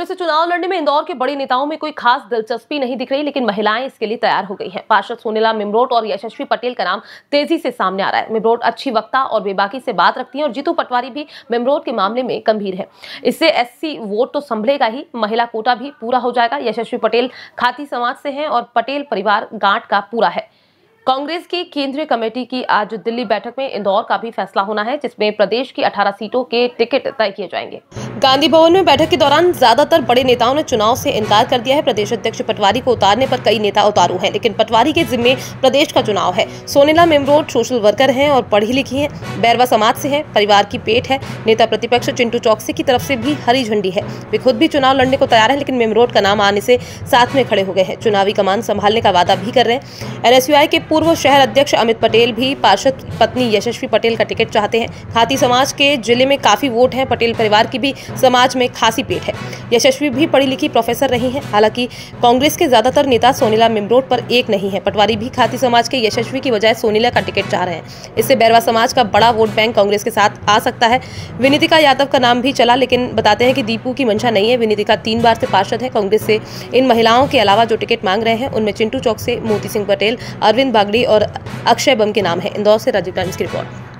से चुनाव लड़ने में इंदौर के बड़े नेताओं में कोई खास दिलचस्पी नहीं दिख रही, लेकिन महिलाएँ इसके लिए तैयार हो गई हैं। पार्षद सोनीला मिमरोट और यशस्वी पटेल का नाम तेज़ी से सामने आ रहा है। मिमरोट अच्छी वक्ता और बेबाकी से बात रखती हैं और जीतू पटवारी भी मिमरोट के मामले में गंभीर है। इससे एससी वोट तो संभलेगा ही, महिला कोटा भी पूरा हो जाएगा। यशस्वी पटेल खाती समाज से है और पटेल परिवार गांठ का पूरा है। कांग्रेस की केंद्रीय कमेटी की आज दिल्ली बैठक में इंदौर का भी फैसला होना है, जिसमें प्रदेश की 18 सीटों के टिकट तय किए जाएँगे। गांधी भवन में बैठक के दौरान ज़्यादातर बड़े नेताओं ने चुनाव से इनकार कर दिया है। प्रदेश अध्यक्ष पटवारी को उतारने पर कई नेता उतारू हैं, लेकिन पटवारी के जिम्मे प्रदेश का चुनाव है। सोनीला मेमरोड सोशल वर्कर हैं और पढ़ी लिखी हैं। बैरवा समाज से हैं, परिवार की पेट है। नेता प्रतिपक्ष चिंटू चौकसी की तरफ़ से भी हरी झंडी है। वे खुद भी चुनाव लड़ने को तैयार है, लेकिन मेमरोड का नाम आने से साथ में खड़े हो गए हैं। चुनावी कमान संभालने का वादा भी कर रहे हैं। एनएसयूआई के पूर्व शहर अध्यक्ष अमित पटेल भी पार्षद पत्नी यशस्वी पटेल का टिकट चाहते हैं। खाती समाज के ज़िले में काफ़ी वोट हैं। पटेल परिवार की भी समाज में खासी पेट है। यशस्वी भी पढ़ी लिखी प्रोफेसर रही हैं, हालाँकि कांग्रेस के ज़्यादातर नेता सोनीला मिमरोड पर एक नहीं है। पटवारी भी खाती समाज के यशस्वी की बजाय सोनीला का टिकट चाह रहे हैं। इससे बैरवा समाज का बड़ा वोट बैंक कांग्रेस के साथ आ सकता है। विनीतिका यादव का नाम भी चला, लेकिन बताते हैं कि दीपू की मंशा नहीं है। विनीतिका तीन बार से पार्षद है। कांग्रेस से इन महिलाओं के अलावा जो टिकट मांग रहे हैं, उनमें चिंटू चौक से मोती सिंह पटेल, अरविंद बागड़ी और अक्षय बम के नाम है। इंदौर से राजीव टाइम्स की रिपोर्ट।